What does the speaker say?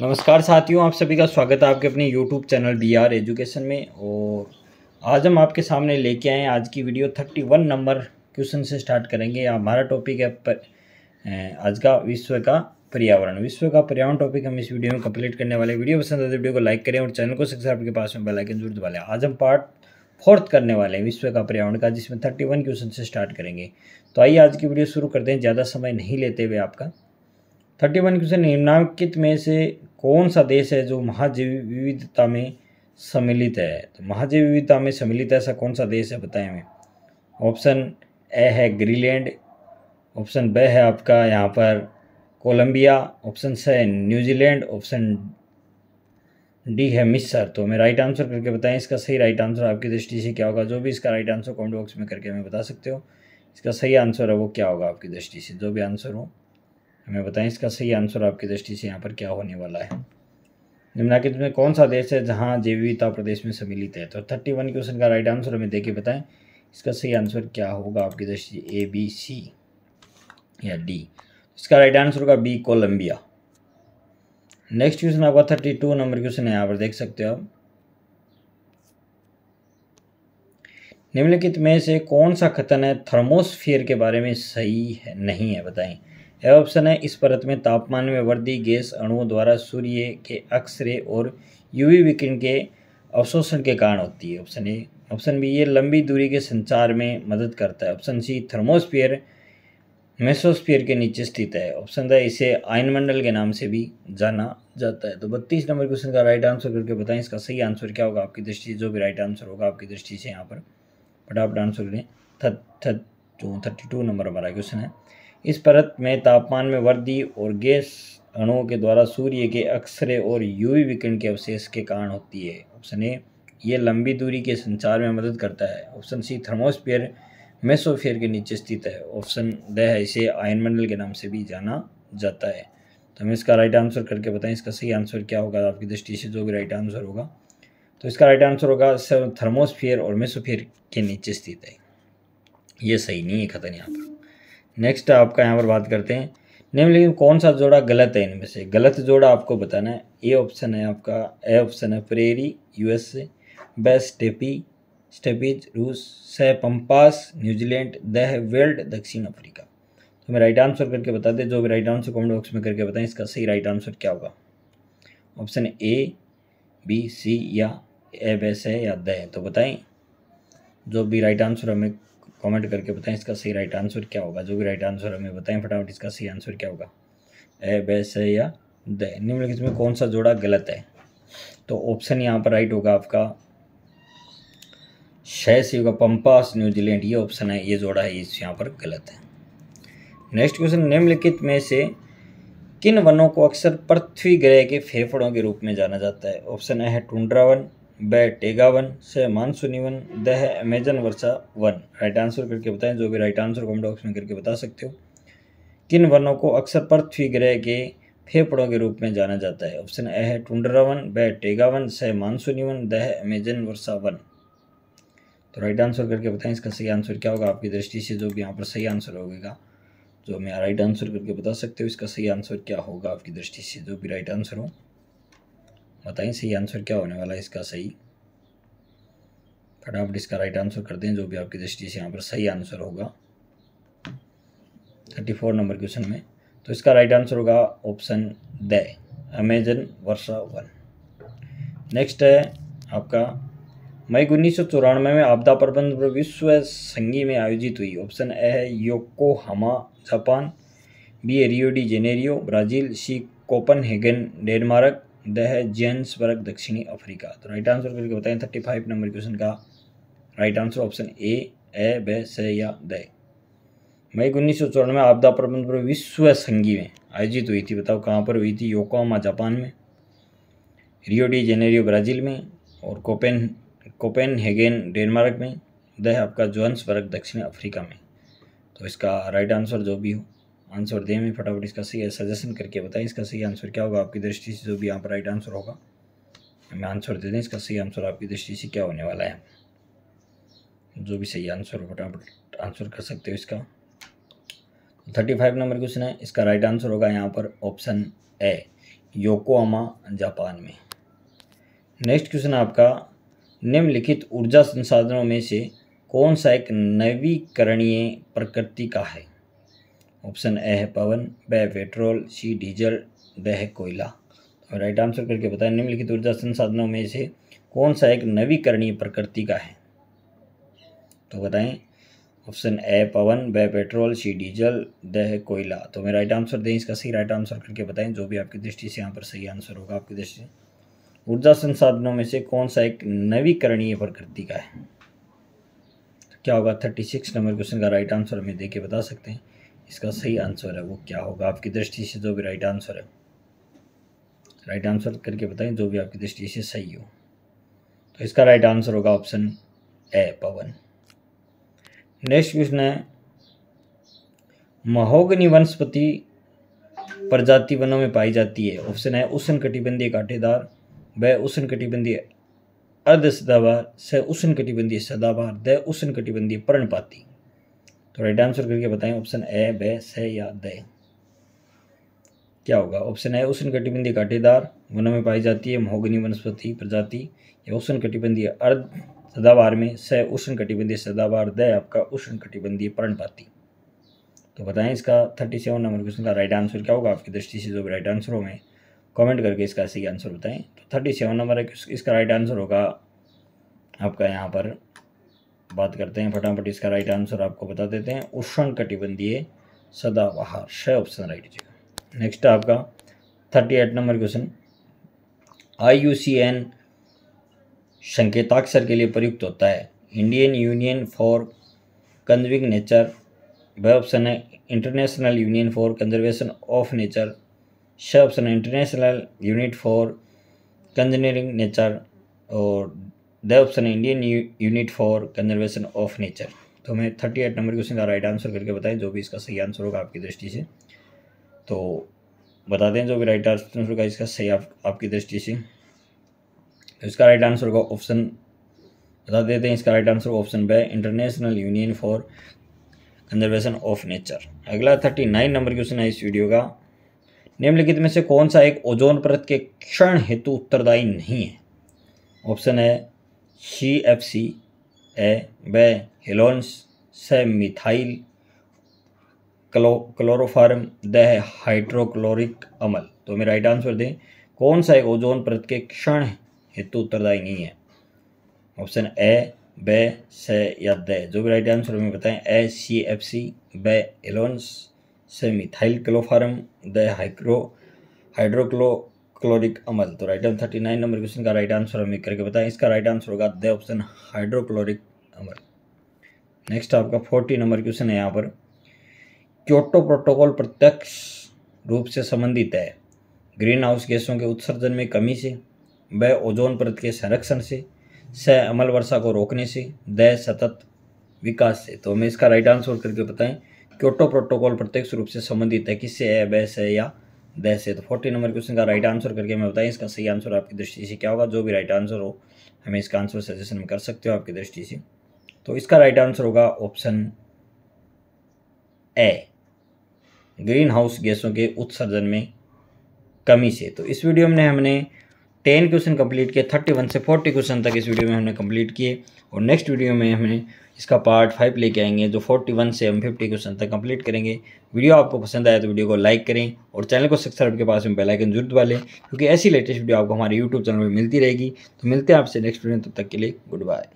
नमस्कार साथियों आप सभी का स्वागत है आपके अपने YouTube channel B R education में और आज हम आपके सामने लेके आए आज की video thirty one number question से स्टार्ट करेंगे। हमारा टॉपिक है पर, आज का विश्व का पर्यावरण। विश्व का पर्यावरण टॉपिक हम इस वीडियो में कंप्लीट करने वाले वीडियो पसंद आते वीडियो को लाइक करें और चैनल को सब्सक्राइब आपके पास में बेलाइकन ज़रूर दबा लें। आज हम पार्ट फोर्थ करने वाले हैं विश्व का पर्यावरण का जिसमें थर्टी वन क्वेश्चन से स्टार्ट करेंगे। तो आइए आज की वीडियो शुरू करते हैं। ज़्यादा समय नहीं लेते हुए आपका। थर्टी वन क्वेश्चन निम्नांकित में से कौन सा देश है जो महाजीव विविधता में सम्मिलित है? तो महाजीव विविधता में सम्मिलित ऐसा कौन सा देश है, बताएँ हमें। ऑप्शन ए है ग्रीलैंड ऑप्शन बे है आपका यहाँ पर कोलंबिया, ऑप्शन सी है न्यूजीलैंड, ऑप्शन डी है मिस्र। तो हमें राइट आंसर करके बताएँ, इसका सही राइट आंसर आपकी दृष्टि से क्या होगा? जो भी इसका राइट आंसर कमेंट बॉक्स में करके हमें बता सकते हो, इसका सही आंसर है वो क्या होगा आपकी दृष्टि से? जो भी आंसर हो हमें बताएँ इसका सही आंसर आपकी दृष्टि से यहाँ पर क्या होने वाला है। निम्नलिखित में कौन सा देश है जहाँ जैव विविधता प्रदेश में सम्मिलित है? तो थर्टी वन क्वेश्चन का राइट आंसर हमें देखिए बताएँ, इसका सही आंसर क्या होगा आपकी दृष्टि ए बी सी या डी इसका राइट आंसर होगा बी कोलंबिया नेक्स्ट क्वेश्चन आपका थर्टी टू नंबर क्वेश्चन है, यहाँ पर देख सकते हो आप। निम्नलिखित में से कौन सा कथन है थर्मोस्फियर के बारे में सही है, नहीं है, बताएँ। यह ऑप्शन है, इस परत में तापमान में वृद्धि, गैस अणुओं द्वारा सूर्य के अक्सरे और यूवी विकिरण के अवशोषण के कारण होती है। ऑप्शन ए। ऑप्शन बी, ये लंबी दूरी के संचार में मदद करता है। ऑप्शन सी, थर्मोस्फियर, मेसोस्फियर के नीचे स्थित है। ऑप्शन द, इसे आयनमंडल के नाम से भी जाना जाता है। तो बत्तीस नंबर क्वेश्चन का राइट आंसर करके बताएँ, इसका सही आंसर क्या होगा आपकी दृष्टि जो भी राइट आंसर होगा आपकी दृष्टि से यहाँ पर फटाफट आंसर करें। थर्टी टू नंबर हमारा क्वेश्चन है। इस परत में तापमान में वृद्धि और गैस अणुओं के द्वारा सूर्य के अक्सरे और यूवी विकिरण के अवशेष के कारण होती है। ऑप्शन ए, ये लंबी दूरी के संचार में मदद करता है। ऑप्शन सी, थर्मोस्फियर मेसोफियर के नीचे स्थित है। ऑप्शन द है, इसे आयनमंडल के नाम से भी जाना जाता है। तो हमें इसका राइट आंसर करके बताएँ, इसका सही आंसर क्या होगा? आपकी दृष्टि से जो भी राइट आंसर होगा। तो इसका राइट आंसर होगा सर थर्मोस्फियर और मेसोफियर के नीचे स्थित है। ये सही नहीं है खतन यहाँ पर नेक्स्ट आपका यहाँ पर बात करते हैं। निम्नलिखित कौन सा जोड़ा गलत है इनमें से? गलत जोड़ा आपको बताना है। ए ऑप्शन है आपका ए ऑप्शन है प्रेरी यूएसए बे स्टेपी स्टेपीज रूस से pampas New Zealand the veld दक्षिण अफ्रीका। तो मैं राइट आंसर करके बता दें। जो भी राइट आंसर कमेंट बॉक्स में करके बताएँ, इसका सही राइट आंसर क्या होगा? ऑप्शन ए बी सी या ए बेस है या द है। तो बताएँ। जो भी राइट आंसर हमें कमेंट करके बताएँ इसका सही राइट आंसर क्या होगा। जो भी राइट आंसर हमें बताएँ, फटाफट इसका सही आंसर क्या होगा। ए बेस है या द। निम्नलिखित में कौन सा जोड़ा गलत है? तो ऑप्शन यहाँ पर राइट होगा आपका। शय से होगा पंपास, न्यूजीलैंड, ये ऑप्शन है, ये जोड़ा है, इस यहाँ पर गलत है। नेक्स्ट क्वेश्चन निम्नलिखित में से किन वनों को अक्सर पृथ्वी ग्रह के फेफड़ों के रूप में जाना जाता है? ऑप्शन ए है टुंड्रा वन ब टेगा वन से मानसूनी वन, द है अमेजन वर्षा वन। राइट आंसर करके बताएँ, जो भी राइट आंसर कमेंट बॉक्स में करके बता सकते हो। किन वनों को अक्सर पृथ्वी ग्रह के फेफड़ों के रूप में जाना जाता है? ऑप्शन ए है टुंड्रा वन, ब टेगा वन से मानसूनी वन, द है अमेजन वर्षा वन। तो राइट आंसर करके बताएँ, इसका सही आंसर क्या होगा? आपकी दृष्टि से जो भी यहाँ पर सही आंसर होगा, जो मैं राइट आंसर करके बता सकते हो, इसका सही आंसर क्या होगा? आपकी दृष्टि से जो भी राइट आंसर हो। बताएँ, सही आंसर क्या होने वाला है इसका? सही? फटाफट इसका राइट आंसर कर दें, जो भी आपकी दृष्टि से यहाँ पर सही आंसर होगा। थर्टी फोर नंबर क्वेश्चन में। तो इसका राइट आंसर होगा ऑप्शन द अमेजन वर्षा वन। नेक्स्ट है आपका, मई उन्नीस सौ चौरानवे में आपदा प्रबंध विश्व संगी में आयोजित हुई। ऑप्शन ए है योको हमा जापान बी है Rio de Janeiro Brazil C Copenhagen Denmark D है जेन्सबर्ग, दक्षिणी अफ्रीका। तो राइट आंसर करके बताएँ थर्टी फाइव नंबर क्वेश्चन का right answer option A A B C या द मई उन्नीस सौ चौरानवे आपदा प्रबंध पर विश्व संघी में आयोजित हुई थी। बताओ कहाँ पर हुई थी? योकोमा जापान में, रियो डी जेनेरियो, ब्राज़ील में और कोपेन कोपेन हेगेन डेनमार्क में। द है आपका जोहन्सबर्ग, दक्षिण अफ्रीका में। तो इसका राइट आंसर जो भी हो। आंसर दें मैं फटाफट इसका सही सजेशन करके बताएँ, इसका सही आंसर क्या होगा, आपकी दृष्टि से जो भी यहाँ पर राइट आंसर होगा, हमें आंसर दे दें, इसका सही आंसर आपकी दृष्टि से क्या होने वाला है। जो भी सही आंसर हो, फटाफट आंसर कर सकते हो इसका। थर्टी फाइव नंबर क्वेश्चन है, इसका राइट आंसर होगा यहाँ पर ऑप्शन ए योकोहामा जापान में। नेक्स्ट क्वेश्चन आपका, निम्नलिखित ऊर्जा संसाधनों में से कौन सा एक नवीकरणीय प्रकृति का है? ऑप्शन ए है पवन, ब पेट्रोल, सी डीजल, ड है कोयला। तो राइट आंसर करके बताएँ, निम्नलिखित ऊर्जा संसाधनों में से कौन सा एक नवीकरणीय प्रकृति का है? तो बताएँ, ऑप्शन ए पवन, ब पेट्रोल, सी डीजल द है कोयला। तो मैं राइट आंसर दें, इसका सही राइट आंसर करके बताएँ, जो भी आपकी दृष्टि से यहाँ पर सही आंसर होगा आपकी दृष्टि ऊर्जा संसाधनों में से कौन सा एक नवीकरणीय प्रकृति का है? तो क्या होगा? थर्टी सिक्स नंबर क्वेश्चन का राइट आंसर हमें दे के बता सकते हैं। इसका सही आंसर है वो क्या होगा? आपकी दृष्टि से जो भी राइट आंसर है। राइट आंसर करके बताएँ, जो भी आपकी दृष्टि से सही हो। तो इसका राइट आंसर होगा ऑप्शन ए पवन। नेक्स्ट क्वेश्चन है, महोगनी वनस्पति प्रजाति वनों में पाई जाती है। ऑप्शन है उष्ण कटिबंधीय कांटेदार। व उष्ण कटिबंधीय अर्ध सदाबार स उष्ण कटिबंधीय सदाबार द उष्ण कटिबंधीय पर्णपाती। तो राइट आंसर करके बताएँ ऑप्शन ए ब स या द क्या होगा? ऑप्शन ए उष्ण कटिबंधीय कांटेदार, वनों में पाई जाती है महोगनी वनस्पति, प्रजाति, या उष्ण कटिबंधीय अर्ध सदाबार में स उष्ण कटिबंधीय सदाबार द आपका उष्ण कटिबंधीय पर्णपाती। तो बताएँ इसका थर्टी सेवन नंबर क्वेश्चन का राइट आंसर क्या होगा? आपकी दृष्टि से जो राइट आंसर हो, में कमेंट करके इसका सही आंसर बताएँ। तो थर्टी सेवन नंबर है, इसका राइट आंसर होगा आपका यहाँ पर बात करते हैं फटाफट इसका राइट आंसर आपको बता देते हैं। उष्ण कटिबंधीय सदाबहार छः ऑप्शन राइट जी नेक्स्ट आपका thirty eight number question I U C N संकेताक्षर के लिए प्रयुक्त होता है। Indian Union for conserving nature वह ऑप्शन है International Union for Conservation of Nature C option है International Unit for conserving nature और D option Indian Unit for Conservation of Nature. तो हमें थर्टी एट नंबर क्वेश्चन का right answer करके बताएँ जो भी इसका सही आंसर होगा आपकी दृष्टि से। तो बता दें जो भी राइट आंसर होगा इसका सही आप, आपकी दृष्टि से। तो इसका राइट आंसर होगा ऑप्शन बता देते हैं इसका right answer option B International Union for Conservation of Nature अगला थर्टी नाइन नंबर क्वेश्चन है इस वीडियो का। निम्नलिखित में से कौन सा एक ओजोन परत के क्षण हेतु उत्तरदायी नहीं है? ऑप्शन है सी एफ़ सी ए ब हेलोन्स से मिथाइल क्लो क्लोरोफार्म द हाइड्रोक्लोरिक अमल तो मेरा राइट आंसर दें, कौन सा एक ओजोन परत के क्षण हेतु उत्तरदायी नहीं है? ऑप्शन ए ब से या द जो भी राइट आंसर हमें बताएँ ए सी F C B halons C methyl chloroform D hydro hydrochloric अमल। तो right answer thirty nine number question का राइट आंसर हमें करके बताएँ। इसका राइट आंसर होगा द ऑप्शन हाइड्रोक्लोरिक अमल। नेक्स्ट आपका फोर्टी नंबर क्वेश्चन है यहाँ पर। क्योटो प्रोटोकॉल प्रत्यक्ष रूप से संबंधित है। ग्रीन हाउस गैसों के उत्सर्जन में कमी से व ओजोन परत के संरक्षण से स अमल वर्षा को रोकने से द सतत विकास से। तो हमें इसका राइट आंसर करके बताएँ। क्योटो प्रोटोकॉल प्रत्यक्ष रूप से संबंधित है। किससे है? ब से या है तो फोर्टी नंबर क्वेश्चन का राइट आंसर करके मैं बताएँ इसका सही आंसर आपकी दृष्टि से क्या होगा? जो भी राइट आंसर हो, हमें इसका आंसर सजेशन में कर सकते हो आपकी दृष्टि से। तो इसका राइट आंसर होगा ऑप्शन ए ग्रीन हाउस गैसों के उत्सर्जन में कमी से। तो इस वीडियो में हमने टेन क्वेश्चन कंप्लीट किए, थर्टी वन से फोर्टी क्वेश्चन तक इस वीडियो में हमने कंप्लीट किए। और नेक्स्ट वीडियो में हमें इसका पार्ट फाइव लेके आएँगे, जो फोर्टी वन से हम फिफ्टी क्वेश्चन तक कंप्लीट करेंगे। वीडियो आपको पसंद आया तो वीडियो को लाइक करें और चैनल को सब्सक्राइब के पास में बेल आइकन ज़रूर दबा लें, क्योंकि ऐसी लेटेस्ट वीडियो आपको हमारे यूट्यूब चैनल पर मिलती रहेगी। तो मिलते हैं आपसे नेक्स्ट वीडियो तब तक के लिए गुड बाय।